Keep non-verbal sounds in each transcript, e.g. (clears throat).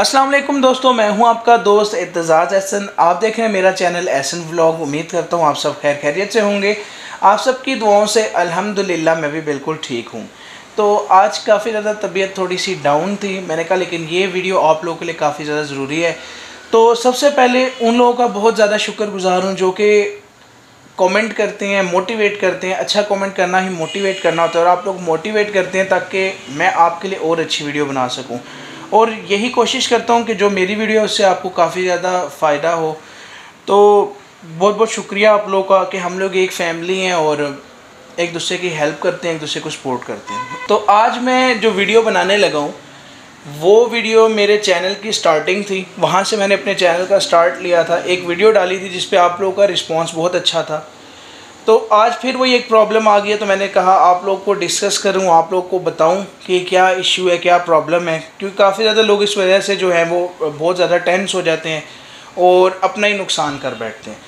अस्सलाम वालेकुम दोस्तों, मैं हूँ आपका दोस्त एतजाज़ एहसन। आप देख रहे हैं मेरा चैनल एहसन व्लॉग। उम्मीद करता हूँ आप सब खैर खैरियत से होंगे। आप सबकी दुआओं से अल्हम्दुलिल्लाह मैं भी बिल्कुल ठीक हूँ। तो आज काफ़ी ज़्यादा तबीयत थोड़ी सी डाउन थी। मैंने कहा, लेकिन ये वीडियो आप लोगों के लिए काफ़ी ज़्यादा ज़रूरी है। तो सबसे पहले उन लोगों का बहुत ज़्यादा शुक्रगुजार हूँ जो कि कमेंट करते हैं, मोटिवेट करते हैं। अच्छा कमेंट करना ही मोटिवेट करना होता है और आप लोग मोटिवेट करते हैं ताकि मैं आपके लिए और अच्छी वीडियो बना सकूँ। और यही कोशिश करता हूँ कि जो मेरी वीडियो उससे आपको काफ़ी ज़्यादा फ़ायदा हो। तो बहुत बहुत शुक्रिया आप लोगों का कि हम लोग एक फैमिली हैं और एक दूसरे की हेल्प करते हैं, एक दूसरे को सपोर्ट करते हैं। तो आज मैं जो वीडियो बनाने लगा हूँ, वो वीडियो मेरे चैनल की स्टार्टिंग थी। वहाँ से मैंने अपने चैनल का स्टार्ट लिया था। एक वीडियो डाली थी जिस पे आप लोगों का रिस्पांस बहुत अच्छा था। तो आज फिर वही एक प्रॉब्लम आ गई है तो मैंने कहा आप लोग को डिस्कस करूँ, आप लोग को बताऊँ कि क्या इश्यू है, क्या प्रॉब्लम है, क्योंकि काफ़ी ज़्यादा लोग इस वजह से जो है वो बहुत ज़्यादा टेंस हो जाते हैं और अपना ही नुकसान कर बैठते हैं।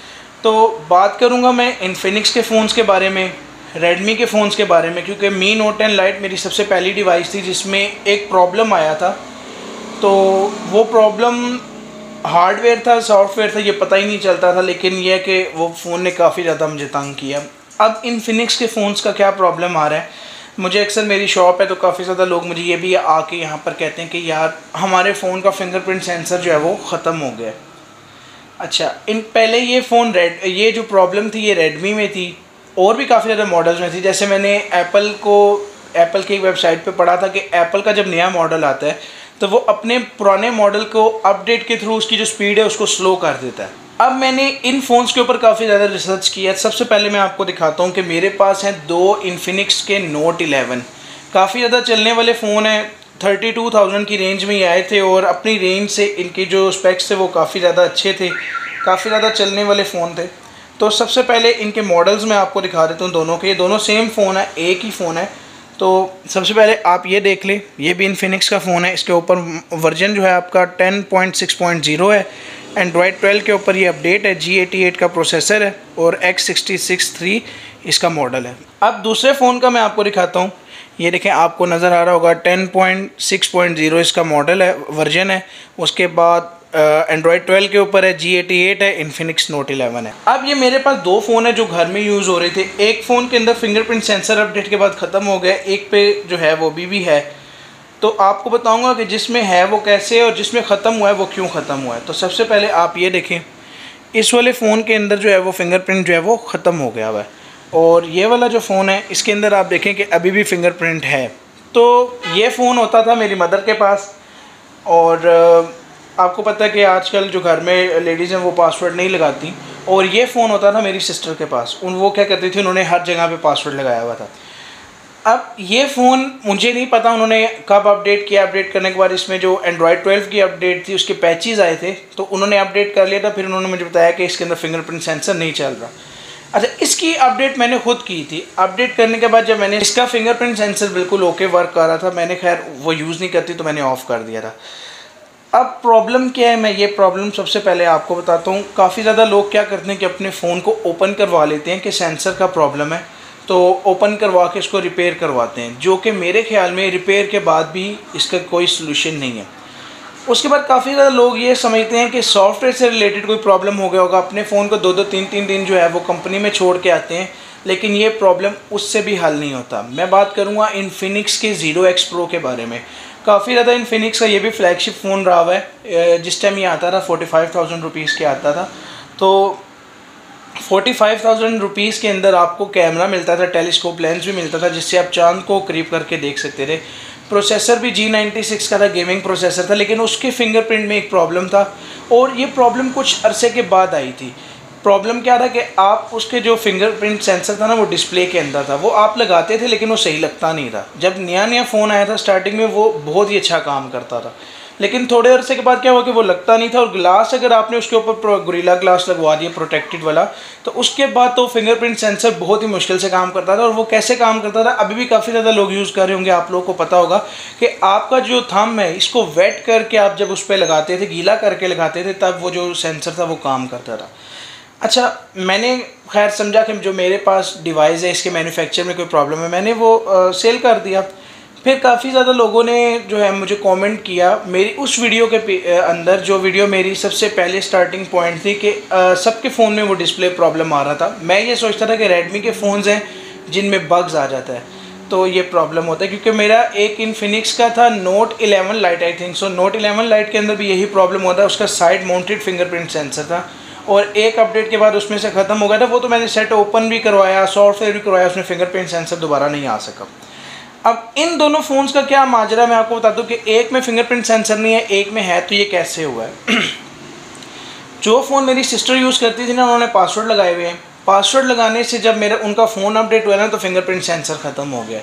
तो बात करूँगा मैं इनफिनिक्स के फ़ोन्स के बारे में रेडमी के फ़ोन्स के बारे में, क्योंकि मी नोट टेन लाइट मेरी सबसे पहली डिवाइस थी जिसमें एक प्रॉब्लम आया था। तो वो प्रॉब्लम हार्डवेयर था, सॉफ्टवेयर था, ये पता ही नहीं चलता था, लेकिन यह कि वो फ़ोन ने काफ़ी ज़्यादा मुझे तंग किया। अब इन फिनिक्स के फ़ोन्स का क्या प्रॉब्लम आ रहा है? मुझे अक्सर मेरी शॉप है तो काफ़ी ज़्यादा लोग मुझे ये भी आके यहाँ पर कहते हैं कि यार, हमारे फ़ोन का फिंगरप्रिंट सेंसर जो है वो ख़त्म हो गया अच्छा इन पहले ये फ़ोन रेड ये जो प्रॉब्लम थी, ये रेडमी में थी, और भी काफ़ी ज़्यादा मॉडल्स में थी। जैसे मैंने एप्पल को एप्पल की एक वेबसाइट पे पढ़ा था कि एप्पल का जब नया मॉडल आता है तो वो अपने पुराने मॉडल को अपडेट के थ्रू उसकी जो स्पीड है, उसको स्लो कर देता है। अब मैंने इन फ़ोन्स के ऊपर काफ़ी ज़्यादा रिसर्च किया सबसे पहले मैं आपको दिखाता हूँ कि मेरे पास हैं दो इन्फिनिक्स के नोट 11 काफ़ी ज़्यादा चलने वाले फ़ोन हैं। थर्टी टू थाउज़ेंड की रेंज में ही आए थे और अपनी रेंज से इनके जो स्पेक्स थे वो काफ़ी ज़्यादा अच्छे थे। काफ़ी ज़्यादा चलने वाले फ़ोन थे। तो सबसे पहले इनके मॉडल्स मैं आपको दिखा देता हूँ दोनों के। ये दोनों सेम फ़ोन है, एक ही फ़ोन है। तो सबसे पहले आप ये देख लें, ये भी इन्फिनिक्स का फ़ोन है, इसके ऊपर वर्जन जो है आपका 10.6.0 है एंड्रॉयड 12 के ऊपर ये अपडेट है जी एटी एट का प्रोसेसर है और एक्स सिक्सटी सिक्स थ्री इसका मॉडल है। अब दूसरे फ़ोन का मैं आपको दिखाता हूँ, ये देखें, आपको नज़र आ रहा होगा 10.6.0 इसका मॉडल है वर्जन है, उसके बाद एंड्रॉयड ट्वेल्व के ऊपर है जी एटी एट है इन्फिनिक्स नोट इलेवन है। अब ये मेरे पास दो फ़ोन है जो घर में यूज़ हो रहे थे। एक फ़ोन के अंदर फिंगरप्रिंट सेंसर अपडेट के बाद ख़त्म हो गया एक पे जो है वो भी, भी है। तो आपको बताऊँगा कि जिसमें है वो कैसे है और जिसमें ख़त्म हुआ है वो क्यों ख़त्म हुआ है। तो सबसे पहले आप ये देखें इस वाले फ़ोन के अंदर जो है वो फिंगरप्रिंट जो है वो ख़त्म हो गया हुआ है। और ये वाला जो फ़ोन है इसके अंदर आप देखें कि अभी भी फिंगरप्रिंट है। तो ये फ़ोन होता था मेरी मदर के पास और आपको पता है कि आजकल जो घर में लेडीज़ हैं, वो पासवर्ड नहीं लगाती। और ये फ़ोन होता था मेरी सिस्टर के पास। उन, वो क्या करती थी, उन्होंने हर जगह पे पासवर्ड लगाया हुआ था। अब ये फ़ोन मुझे नहीं पता उन्होंने कब अपडेट किया। अपडेट करने के बाद इसमें जो एंड्रॉयड 12 की अपडेट थी, उसके पैचेस आए थे। तो उन्होंने अपडेट कर लिया था, फिर उन्होंने मुझे बताया कि इसके अंदर फिंगरप्रिंट सेंसर नहीं चल रहा। अच्छा इसकी अपडेट मैंने खुद की थी। अपडेट करने के बाद जब मैंने इसका फिंगरप्रिंट सेंसर बिल्कुल ओके वर्क कर रहा था, मैंने खैर वो यूज़ नहीं करती तो मैंने ऑफ़ कर दिया था। अब प्रॉब्लम क्या है? मैं ये प्रॉब्लम सबसे पहले आपको बताता हूँ। काफ़ी ज़्यादा लोग क्या करते हैं कि अपने फ़ोन को ओपन करवा लेते हैं कि सेंसर का प्रॉब्लम है। तो ओपन करवा के इसको रिपेयर करवाते हैं। जो कि मेरे ख्याल में रिपेयर के बाद भी इसका कोई सलूशन नहीं है। उसके बाद काफ़ी ज़्यादा लोग ये समझते हैं कि सॉफ्टवेयर से रिलेटेड कोई प्रॉब्लम हो गया होगा। अपने फ़ोन को दो दो तीन तीन दिन जो है वो कंपनी में छोड़ के आते हैं। लेकिन ये प्रॉब्लम उससे भी हल नहीं होता। मैं बात करूँगा इनफिनिक्स के ज़ीरो एक्स प्रो के बारे में। काफ़ी ज़्यादा इन्फिनिक्स का ये भी फ्लैगशिप फ़ोन रहा हुआ है। जिस टाइम ये आता था फोर्टी फाइव थाउज़ेंड रुपीज़ के आता था। तो फोर्टी फाइव थाउज़ेंड रुपीज़ के अंदर आपको कैमरा मिलता था टेलीस्कोप लेंस भी मिलता था, जिससे आप चाँद को करीब करके देख सकते थे। प्रोसेसर भी जी नाइन्टी सिक्स का था गेमिंग प्रोसेसर था, लेकिन उसके फिंगरप्रिंट में एक प्रॉब्लम था। और ये प्रॉब्लम कुछ अरसे के बाद आई थी। प्रॉब्लम क्या था कि आप उसके जो फिंगरप्रिंट सेंसर था ना, वो डिस्प्ले के अंदर था। वो आप लगाते थे, लेकिन वो सही लगता नहीं था। जब नया नया फ़ोन आया था स्टार्टिंग में वो बहुत ही अच्छा काम करता था। लेकिन थोड़े अरसे के बाद क्या हुआ कि वो लगता नहीं था, और ग्लास अगर आपने उसके ऊपर गुरीला ग्लास लगवा दिया प्रोटेक्टेड वाला तो उसके बाद तो फिंगरप्रिंट सेंसर बहुत ही मुश्किल से काम करता था, और वो कैसे काम करता था, अभी भी काफ़ी ज़्यादा लोग यूज़ कर रहे होंगे, आप लोगों को पता होगा कि आपका जो थम है, इसको वेट करके आप जब उस पर लगाते थे, गीला करके लगाते थे, तब वो जो सेंसर था, वो काम करता था। अच्छा मैंने खैर समझा कि जो मेरे पास डिवाइस है इसके मैन्युफैक्चर में कोई प्रॉब्लम है मैंने वो आ, सेल कर दिया। फिर काफ़ी ज़्यादा लोगों ने जो है मुझे कमेंट किया। मेरी उस वीडियो के अंदर जो वीडियो मेरी सबसे पहले स्टार्टिंग पॉइंट थी कि सबके फ़ोन में वो डिस्प्ले प्रॉब्लम आ रहा था। मैं ये सोचता था कि रेडमी के फ़ोन्स हैं जिनमें बग्स आ जाता है। तो ये प्रॉब्लम होता है क्योंकि मेरा एक इनफिनिक्स का था note 11 lite I think so note 11 lite के अंदर भी यही प्रॉब्लम होता है उसका साइड माउंटेड फिंगरप्रिंट सेंसर था। और एक अपडेट के बाद उसमें से ख़त्म हो गया था। वो तो मैंने सेट ओपन भी करवाया सॉफ्टवेयर भी करवाया, उसमें फिंगरप्रिंट सेंसर दोबारा नहीं आ सका। अब इन दोनों फ़ोन्स का क्या माजरा मैं आपको बता दूँ कि एक में फिंगरप्रिंट सेंसर नहीं है, एक में है तो ये कैसे हुआ है? (clears throat) जो फ़ोन मेरी सिस्टर यूज़ करती थी ना, उन्होंने पासवर्ड लगाए हुए हैं। पासवर्ड लगाने से जब मेरा, उनका फ़ोन अपडेट हुआ ना तो फिंगरप्रिंट सेंसर ख़त्म हो गया।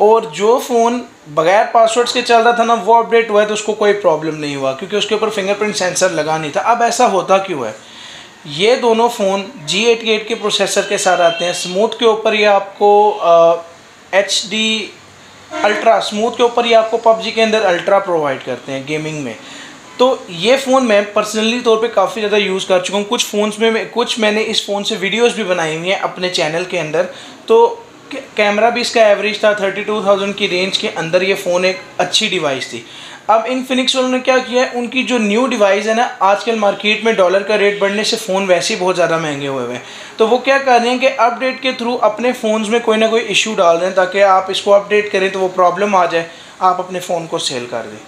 और जो फ़ोन बगैर पासवर्ड्स के चल रहा था ना, वो अपडेट हुआ है तो उसको कोई प्रॉब्लम नहीं हुआ, क्योंकि उसके ऊपर फिंगरप्रिंट सेंसर लगा नहीं था। अब ऐसा होता क्यों है? ये दोनों फ़ोन जी एटी एट के प्रोसेसर के साथ आते हैं। स्मूथ के ऊपर ये आपको एच डी अल्ट्रा स्मूथ के ऊपर ये आपको पबजी के अंदर अल्ट्रा प्रोवाइड करते हैं गेमिंग में। तो ये फ़ोन मैं पर्सनली तौर पे काफ़ी ज़्यादा यूज़ कर चुका हूँ। कुछ फ़ोन्स में कुछ मैंने इस फ़ोन से वीडियोस भी बनाई हुई हैं अपने चैनल के अंदर। तो कैमरा भी इसका एवरेज था थर्टी टू थाउज़ेंड की रेंज के अंदर ये फ़ोन एक अच्छी डिवाइस थी। अब इन फिनिक्स वालों ने क्या किया है? उनकी जो न्यू डिवाइस है ना, आजकल मार्केट में डॉलर का रेट बढ़ने से फ़ोन वैसे ही बहुत ज़्यादा महँगे हुए हुए हैं। तो वो क्या कर रहे हैं कि अपडेट के थ्रू अपने फ़ोन्स में कोई ना कोई इशू डाल दें ताकि आप इसको अपडेट करें तो वो प्रॉब्लम आ जाए। आप अपने फ़ोन को सेल कर दें।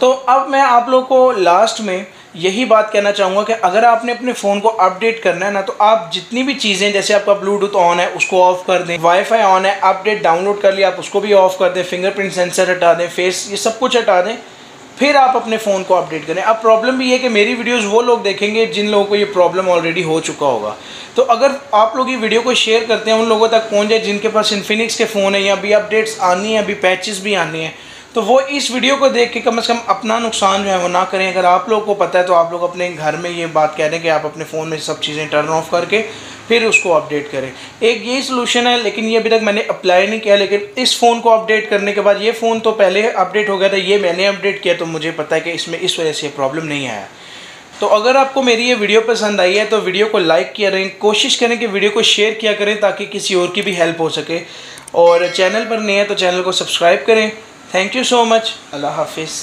तो अब मैं आप लोग को लास्ट में यही बात कहना चाहूँगा कि अगर आपने अपने फ़ोन को अपडेट करना है ना तो आप जितनी भी चीज़ें, जैसे आपका ब्लूटूथ ऑन है, उसको ऑफ़ कर दें। वाईफाई ऑन है अपडेट डाउनलोड कर लिया, आप उसको भी ऑफ़ कर दें। फिंगरप्रिंट सेंसर हटा दें फेस ये सब कुछ हटा दें। फिर आप अपने फ़ोन को अपडेट करें। अब प्रॉब्लम भी है कि मेरी वीडियोस वो लोग देखेंगे जिन लोगों को ये प्रॉब्लम ऑलरेडी हो चुका होगा। तो अगर आप लोग ये वीडियो को शेयर करते हैं, उन लोगों तक पहुँच जाए जिनके पास इन्फिनिक्स के फ़ोन है या अभी अपडेट्स आनी है, अभी पैचेस भी आनी है तो वो इस वीडियो को देख के कम अज़ कम अपना नुकसान जो है वो ना करें। अगर आप लोग को पता है तो आप लोग अपने घर में ये बात कह रहे हैं कि आप अपने फ़ोन में सब चीज़ें टर्न ऑफ़ करके फिर उसको अपडेट करें। एक यही सोल्यूशन है, लेकिन ये अभी तक मैंने अप्लाई नहीं किया, लेकिन इस फ़ोन को अपडेट करने के बाद ये फ़ोन तो पहले अपडेट हो गया था, ये मैंने अपडेट किया तो मुझे पता है कि इसमें इस वजह से प्रॉब्लम नहीं आया। तो अगर आपको मेरी ये वीडियो पसंद आई है तो वीडियो को लाइक किया रहें कोशिश करें कि वीडियो को शेयर किया करें, ताकि किसी और की भी हेल्प हो सके। और चैनल पर नहीं है तो चैनल को सब्सक्राइब करें। थैंक यू सो मच अल्लाह हाफिज़